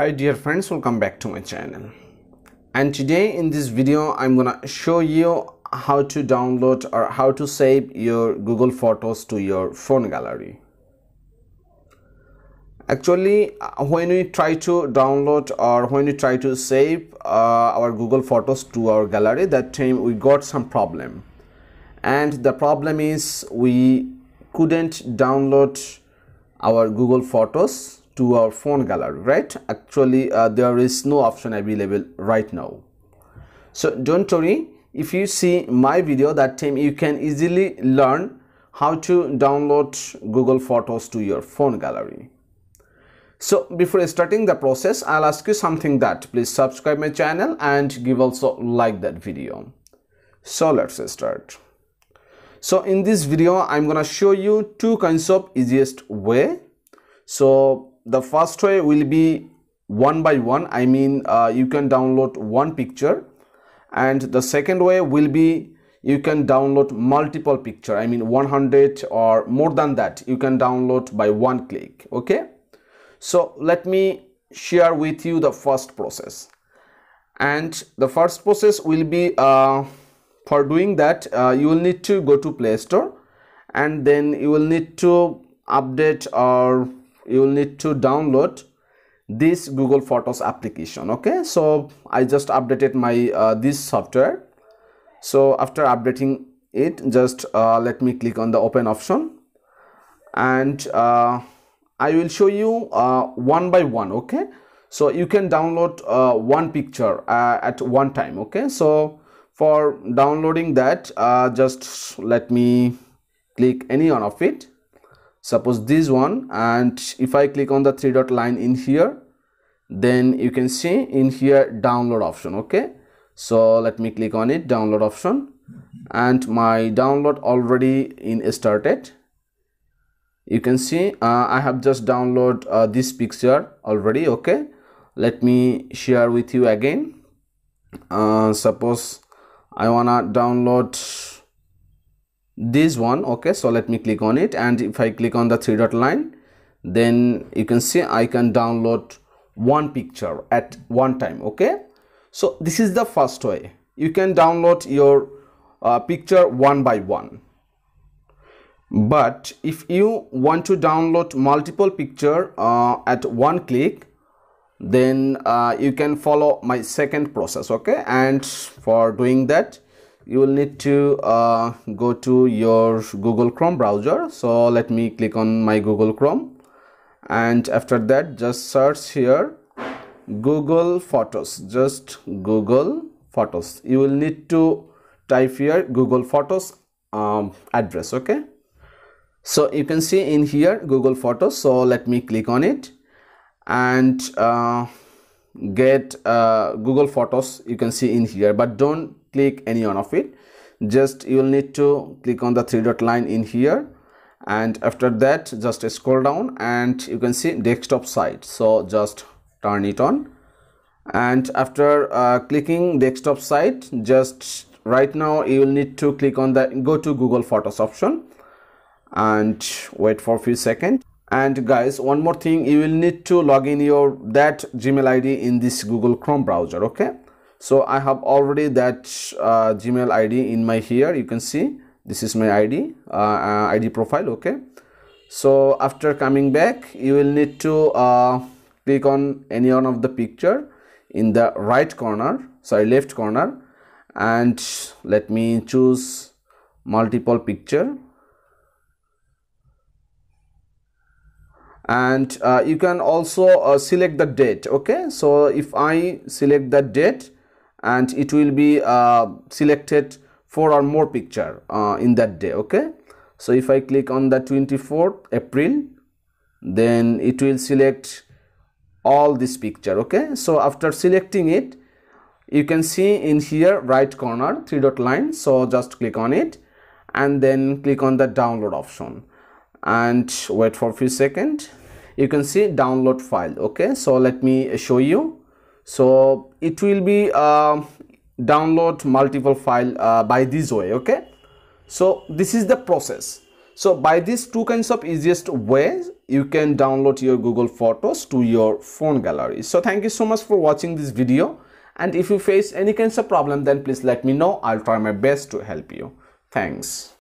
hi dear friends welcome back to my channel. And today in this video i'm gonna show you how to download or how to save your google photos to your phone gallery. Actually uh, when we try to download or when we try to save uh, our google photos to our gallery that time we got some problem. And the problem is we couldn't download our google photos to our phone gallery right? Actually uh, there is no option available right now. So don't worry. If you see my video that time you can easily learn how to download google photos to your phone gallery. So before starting the process i'll ask you something that please subscribe my channel and give also like that video. So let's start. So in this video i'm gonna show you two kinds of easiest way. So the first way will be one by one. I mean uh, you can download one picture. And the second way will be you can download multiple picture. I mean 100 or more than that you can download by one click okay? So let me share with you the first process. And the first process will be uh, for doing that uh, you will need to go to play store. And then you will need to update or you will need to download this google photos application okay? So i just updated my uh, this software. So after updating it just uh, let me click on the open option. And uh, i will show you uh, one by one okay? So you can download uh, one picture uh, at one time okay? So for downloading that just let me click any one of it suppose this one and if I click on the three dot line in here then you can see in here download option okay? So let me click on it download option. And my download already in started. You can see uh, I have just download uh, this picture already okay? Let me share with you again. Uh, suppose I wanna download this one okay so let me click on it and if i click on the three dot line then you can see i can download one picture at one time okay? So this is the first way. You can download your uh, picture one by one. But if you want to download multiple picture uh, at one click then uh, you can follow my second process okay? And for doing that you will need to uh, go to your google chrome browser. So let me click on my google chrome. And after that just search here google photos. Just google photos. You will need to type here google photos um, address okay? So you can see in here google photos. So let me click on it. And uh, get uh, google photos you can see in here. But don't click any one of it. Just you will need to click on the three dot line in here. And after that just scroll down and you can see desktop site. So just turn it on. And after uh, clicking desktop site just right now you will need to click on the go to google photos option and wait for a few seconds. And guys one more thing you will need to log in your that gmail id in this google chrome browser okay so i have already that uh, gmail id in my here. You can see this is my id uh, id profile okay? So after coming back you will need to uh, click on any one of the picture in the right corner sorry left corner and let me choose multiple picture. And uh, you can also uh, select the date okay? So if i select the date and it will be uh, selected four or more picture uh, in that day okay? So if i click on the 24th april then it will select all this picture okay? So after selecting it you can see in here right corner three dot line. So just click on it and then click on the download option. And wait for a few seconds. You can see download file okay? So let me show you so it will be uh, download multiple file uh, by this way okay? So this is the process. So by these two kinds of easiest ways you can download your google photos to your phone gallery. So thank you so much for watching this video. And if you face any kinds of problem then please let me know. I'll try my best to help you. Thanks